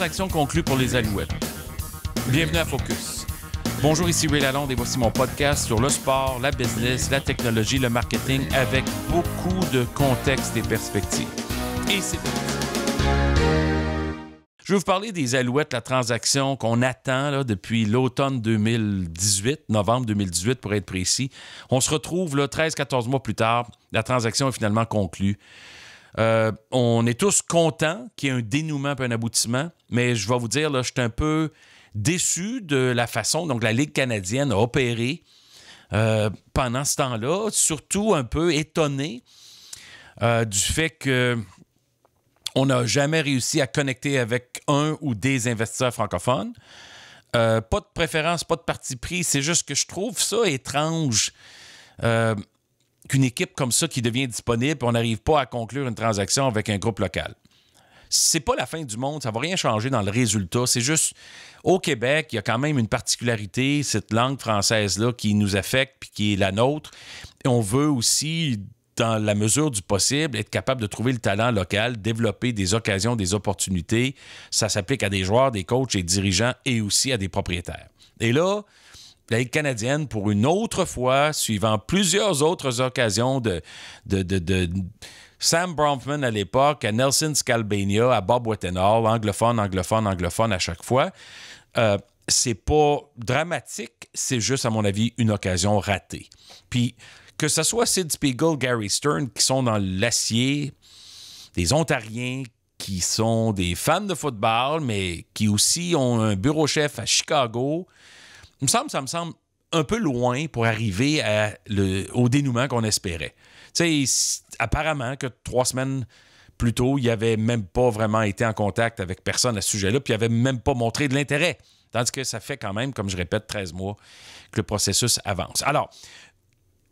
Transaction conclue pour les Alouettes. Bienvenue à Focus. Bonjour, ici Ray Lalonde et voici mon podcast sur le sport, la business, la technologie, le marketing avec beaucoup de contexte et perspectives. Et c'est je vais vous parler des Alouettes, la transaction qu'on attend depuis l'automne 2018, novembre 2018 pour être précis. On se retrouve 13-14 mois plus tard. La transaction est finalement conclue. Euh, on est tous contents qu'il y ait un dénouement et un aboutissement, mais je vais vous dire, là, je suis un peu déçu de la façon dont la Ligue canadienne a opéré euh, pendant ce temps-là, surtout un peu étonné euh, du fait que on n'a jamais réussi à connecter avec un ou des investisseurs francophones. pas de préférence, pas de parti pris. C'est juste que je trouve ça étrange qu'une équipe comme ça qui devient disponible, on n'arrive pas à conclure une transaction avec un groupe local. C'est pas la fin du monde, ça va rien changer dans le résultat. C'est juste au Québec, il y a quand même une particularité, cette langue française-là qui nous affecte puis qui est la nôtre. On veut aussi, dans la mesure du possible, être capable de trouver le talent local, développer des occasions, des opportunités. Ça s'applique à des joueurs, des coachs et dirigeants et aussi à des propriétaires. Et là, la Ligue canadienne, pour une autre fois, suivant plusieurs autres occasions de, de, Sam Bronfman à l'époque, à Nelson Scalbania, à Bob Wettenhall, anglophone, anglophone, anglophone à chaque fois. Euh, c'est pas dramatique, c'est juste, à mon avis, une occasion ratée. Puis, que ce soit Sid Spiegel, Gary Stern, qui sont dans l'acier, des Ontariens qui sont des fans de football, mais qui aussi ont un bureau chef à Chicago, me semble, ça me semble un peu loin pour arriver au dénouement qu'on espérait. Tu apparemment que trois semaines plus tôt, il n'avait même pas vraiment été en contact avec personne à ce sujet-là, puis il n'avait même pas montré de l'intérêt. Tandis que ça fait quand même, comme je répète, 13 mois que le processus avance. Alors,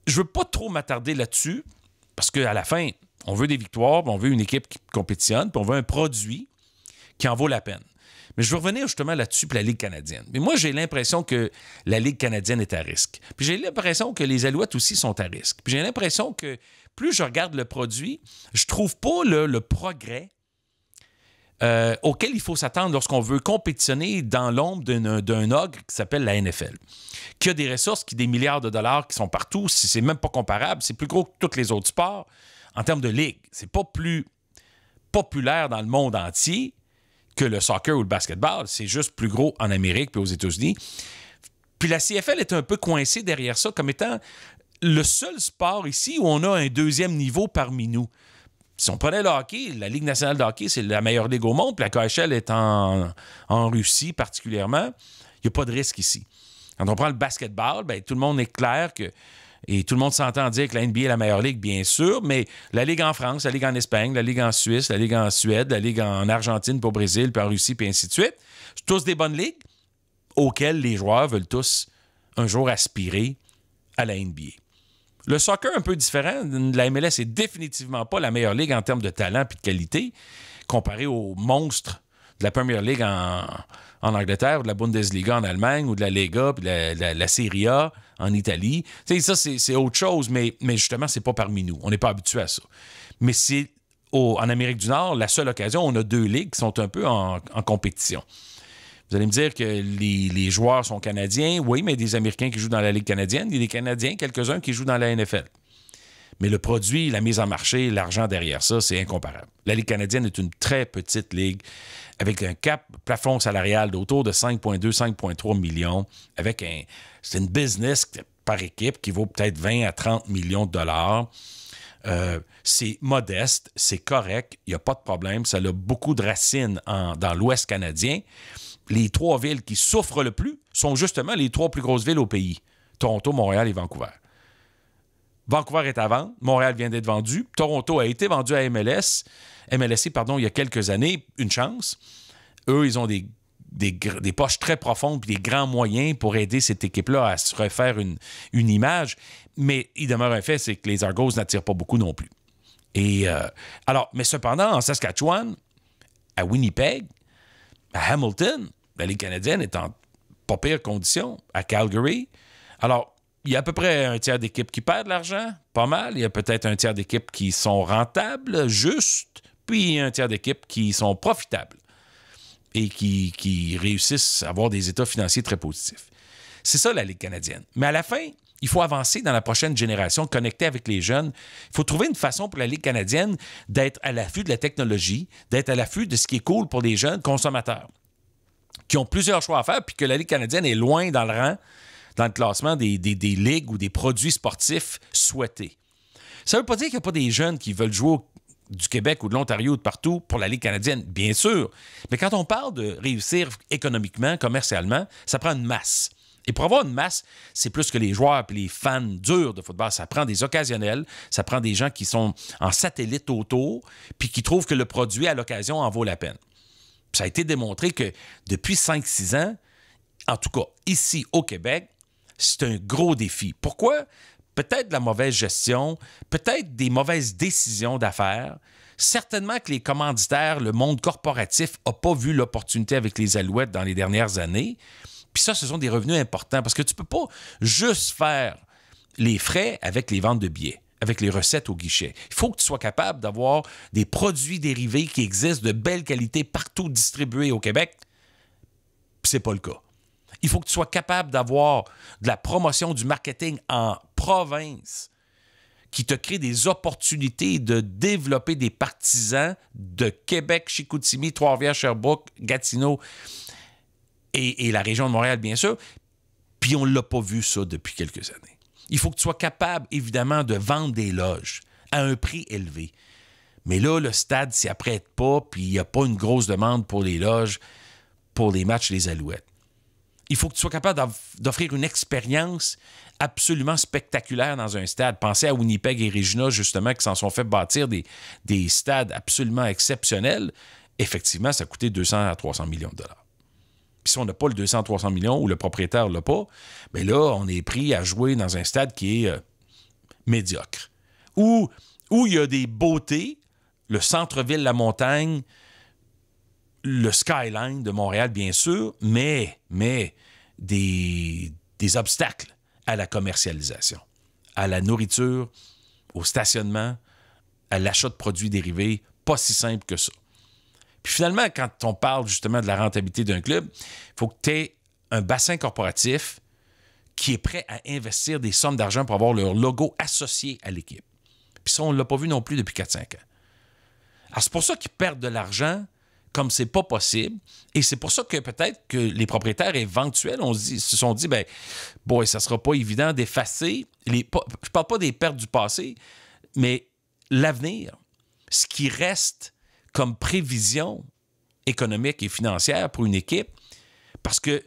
je ne veux pas trop m'attarder là-dessus, parce qu'à la fin, on veut des victoires, on veut une équipe qui compétitionne, puis on veut un produit qui en vaut la peine. Mais je veux revenir justement là-dessus la Ligue canadienne. Mais moi, j'ai l'impression que la Ligue canadienne est à risque. Puis j'ai l'impression que les Alouettes aussi sont à risque. Puis j'ai l'impression que plus je regarde le produit, je trouve pas le, progrès euh, auquel il faut s'attendre lorsqu'on veut compétitionner dans l'ombre d'un ogre qui s'appelle la NFL, qui a des ressources, qui des milliards de dollars qui sont partout. C'est même pas comparable. C'est plus gros que tous les autres sports en termes de ligue. C'est pas plus populaire dans le monde entier que le soccer ou le basketball. C'est juste plus gros en Amérique puis aux États-Unis. Puis la CFL est un peu coincée derrière ça comme étant le seul sport ici où on a un deuxième niveau parmi nous. Si on prenait le hockey, la Ligue nationale de hockey, c'est la meilleure ligue au monde, puis la KHL est en, en Russie particulièrement, il n'y a pas de risque ici. Quand on prend le basketball, ben, tout le monde est clair que et tout le monde s'entend dire que la NBA est la meilleure ligue, bien sûr, mais la Ligue en France, la Ligue en Espagne, la Ligue en Suisse, la Ligue en Suède, la Ligue en Argentine, au Brésil, puis en Russie, puis ainsi de suite, c'est tous des bonnes ligues auxquelles les joueurs veulent tous un jour aspirer à la NBA. Le soccer, un peu différent, la MLS est définitivement pas la meilleure ligue en termes de talent et de qualité, comparé aux monstres de la Premier League en, Angleterre, de la Bundesliga en Allemagne, ou de la Lega, puis la, la, Serie A en Italie. Ça, c'est autre chose, mais, mais justement, c'est pas parmi nous. On n'est pas habitué à ça. Mais c'est en Amérique du Nord, la seule occasion, on a deux ligues qui sont un peu en, compétition. Vous allez me dire que les, les, joueurs sont canadiens. Oui, mais des Américains qui jouent dans la Ligue canadienne. Il y a des Canadiens, quelques-uns qui jouent dans la NFL. Mais le produit, la mise en marché, l'argent derrière ça, c'est incomparable. La Ligue canadienne est une très petite ligue avec un cap plafond salarial d'autour de 5,2, 5,3 millions, avec un. C'est une business par équipe qui vaut peut-être 20 à 30 millions de dollars. Euh, c'est modeste, c'est correct, il n'y a pas de problème. Ça a beaucoup de racines dans l'Ouest canadien. Les trois villes qui souffrent le plus sont justement les trois plus grosses villes au pays Toronto, Montréal et Vancouver. Vancouver est à vendre. Montréal vient d'être vendu. Toronto a été vendu à MLS. MLSC, pardon, il y a quelques années. Une chance. Eux, ils ont des, poches très profondes et des grands moyens pour aider cette équipe-là à se refaire une, une image. Mais il demeure un fait, c'est que les Argos n'attirent pas beaucoup non plus. Et euh, alors, mais cependant, en Saskatchewan, à Winnipeg, à Hamilton, la Ligue canadienne est en pas pire condition. À Calgary. Alors, il y a à peu près un tiers d'équipes qui perdent de l'argent, pas mal. Il y a peut-être un tiers d'équipes qui sont rentables, juste, puis un tiers d'équipes qui sont profitables. et qui, qui réussissent à avoir des états financiers très positifs. C'est ça la Ligue canadienne. Mais à la fin, il faut avancer dans la prochaine génération, connecter avec les jeunes. Il faut trouver une façon pour la Ligue canadienne d'être à l'affût de la technologie, d'être à l'affût de ce qui est cool pour les jeunes consommateurs qui ont plusieurs choix à faire, puis que la Ligue canadienne est loin dans le rang, dans le classement des, des, des ligues ou des produits sportifs souhaités. Ça ne veut pas dire qu'il n'y a pas des jeunes qui veulent jouer du Québec ou de l'Ontario ou de partout pour la Ligue canadienne, bien sûr. Mais quand on parle de réussir économiquement, commercialement, ça prend une masse. Et pour avoir une masse, c'est plus que les joueurs et les fans durs de football. Ça prend des occasionnels, ça prend des gens qui sont en satellite autour, puis qui trouvent que le produit à l'occasion en vaut la peine. ça a été démontré que depuis 5-6 ans, en tout cas ici au Québec, c'est un gros défi. Pourquoi? Peut-être la mauvaise gestion, peut-être des mauvaises décisions d'affaires. Certainement que les commanditaires, le monde corporatif n'a pas vu l'opportunité avec les Alouettes dans les dernières années. Puis ça, ce sont des revenus importants parce que tu ne peux pas juste faire les frais avec les ventes de billets avec les recettes au guichet. Il faut que tu sois capable d'avoir des produits dérivés qui existent de belle qualité partout distribués au Québec. Puis c'est pas le cas. Il faut que tu sois capable d'avoir de la promotion du marketing en province qui te crée des opportunités de développer des partisans de Québec, Chicoutimi, Trois-Rivières, Sherbrooke, Gatineau, et, la région de Montréal, bien sûr. Puis on ne l'a pas vu, ça, depuis quelques années. Il faut que tu sois capable, évidemment, de vendre des loges à un prix élevé. Mais là, le stade s'y apprête pas, puis il n'y a pas une grosse demande pour les loges pour les matchs des Alouettes. Il faut que tu sois capable d'offrir une expérience absolument spectaculaire dans un stade. Pensez à Winnipeg et Regina, justement, qui s'en sont fait bâtir des, des stades absolument exceptionnels. Effectivement, ça a coûté 200 à 300 millions de dollars si on n'a pas le 200-300 millions ou le propriétaire ne l'a pas, bien là, on est pris à jouer dans un stade qui est euh, médiocre. Où il y a des beautés, le centre-ville, la montagne, le skyline de Montréal, bien sûr, mais, des, des obstacles à la commercialisation, à la nourriture, au stationnement, à l'achat de produits dérivés, pas si simple que ça. Puis finalement, quand on parle justement de la rentabilité d'un club, il faut que tu aies un bassin corporatif qui est prêt à investir des sommes d'argent pour avoir leur logo associé à l'équipe. Puis ça, on ne l'a pas vu non plus depuis 4-5 ans. Alors, c'est pour ça qu'ils perdent de l'argent comme c'est pas possible. Et c'est pour ça que peut-être que les propriétaires éventuels se sont dit, ben, boy, ça sera pas évident d'effacer. Les, je parle pas des pertes du passé, mais l'avenir, ce qui reste comme prévision économique et financière pour une équipe parce que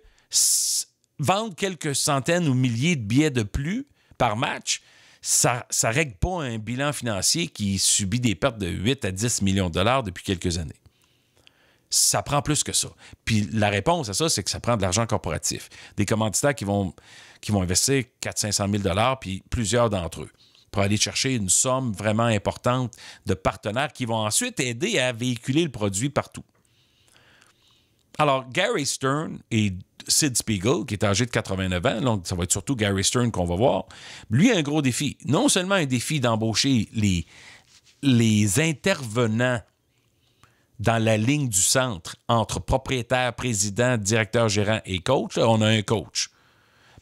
vendre quelques centaines ou milliers de billets de plus par match, ça ne règle pas un bilan financier qui subit des pertes de 8 à 10 millions de dollars depuis quelques années. Ça prend plus que ça. Puis la réponse à ça, c'est que ça prend de l'argent corporatif. Des commanditaires qui vont, qui vont investir 400-500 000 dollars, puis plusieurs d'entre eux pour aller chercher une somme vraiment importante de partenaires qui vont ensuite aider à véhiculer le produit partout. Alors, Gary Stern et Sid Spiegel, qui est âgé de 89 ans, donc ça va être surtout Gary Stern qu'on va voir, lui a un gros défi. Non seulement un défi d'embaucher les, les intervenants dans la ligne du centre entre propriétaire, président, directeur, gérant et coach, on a un coach.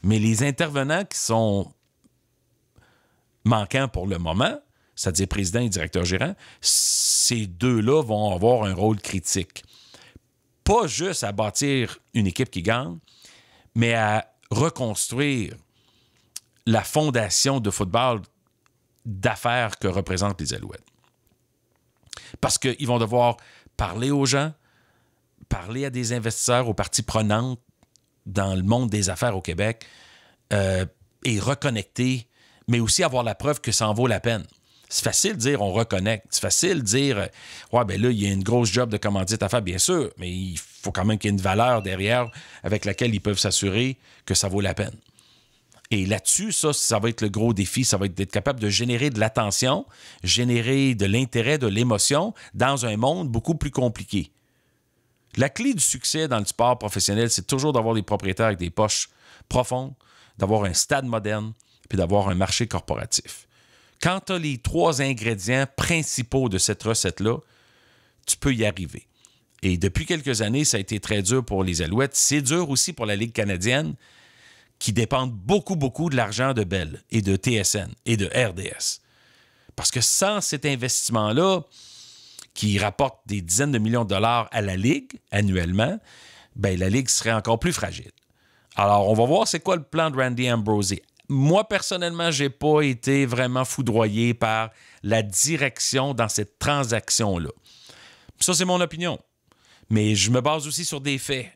Mais les intervenants qui sont manquant pour le moment, c'est-à-dire président et directeur gérant, ces deux-là vont avoir un rôle critique. Pas juste à bâtir une équipe qui gagne, mais à reconstruire la fondation de football d'affaires que représentent les Alouettes. Parce qu'ils vont devoir parler aux gens, parler à des investisseurs, aux parties prenantes dans le monde des affaires au Québec euh, et reconnecter mais aussi avoir la preuve que ça en vaut la peine. C'est facile de dire on reconnecte. C'est facile de dire euh, Ouais, ben là, il y a une grosse job de commandite à faire, bien sûr, mais il faut quand même qu'il y ait une valeur derrière avec laquelle ils peuvent s'assurer que ça vaut la peine. Et là-dessus, ça, ça va être le gros défi. Ça va être d'être capable de générer de l'attention, générer de l'intérêt, de l'émotion dans un monde beaucoup plus compliqué. La clé du succès dans le sport professionnel, c'est toujours d'avoir des propriétaires avec des poches profondes, d'avoir un stade moderne, puis d'avoir un marché corporatif. Quand tu as les trois ingrédients principaux de cette recette-là, tu peux y arriver. Et depuis quelques années, ça a été très dur pour les Alouettes. C'est dur aussi pour la Ligue canadienne, qui dépendent beaucoup, beaucoup de l'argent de Bell et de TSN et de RDS. Parce que sans cet investissement-là, qui rapporte des dizaines de millions de dollars à la Ligue annuellement, ben, la Ligue serait encore plus fragile. Alors, on va voir c'est quoi le plan de Randy Ambrosie. Moi, personnellement, je n'ai pas été vraiment foudroyé par la direction dans cette transaction-là. Ça, c'est mon opinion. Mais je me base aussi sur des faits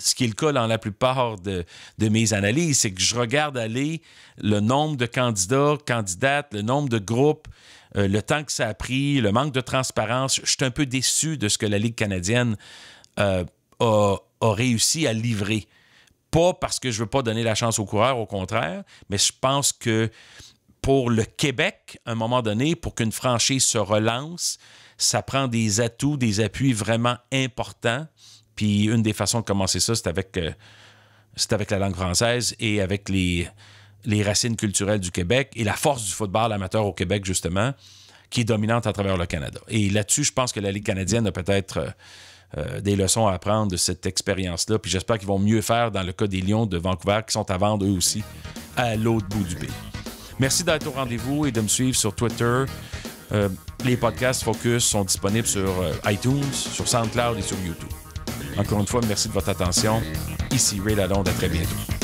ce qui est le cas dans la plupart de, mes analyses, c'est que je regarde aller le nombre de candidats, candidates, le nombre de groupes, euh, le temps que ça a pris, le manque de transparence. Je suis un peu déçu de ce que la Ligue canadienne euh, a, réussi à livrer. Pas parce que je ne veux pas donner la chance aux coureurs, au contraire, mais je pense que pour le Québec, à un moment donné, pour qu'une franchise se relance, ça prend des atouts, des appuis vraiment importants puis une des façons de commencer ça, c'est avec, euh, avec la langue française et avec les, les racines culturelles du Québec et la force du football amateur au Québec, justement, qui est dominante à travers le Canada. Et là-dessus, je pense que la Ligue canadienne a peut-être euh, euh, des leçons à apprendre de cette expérience-là. Puis j'espère qu'ils vont mieux faire dans le cas des Lions de Vancouver, qui sont à vendre eux aussi à l'autre bout du pays. Merci d'être au rendez-vous et de me suivre sur Twitter. les podcasts Focus sont disponibles sur iTunes, sur SoundCloud et sur YouTube. Encore une fois, merci de votre attention. Ici Ray Lalonde. À très bientôt.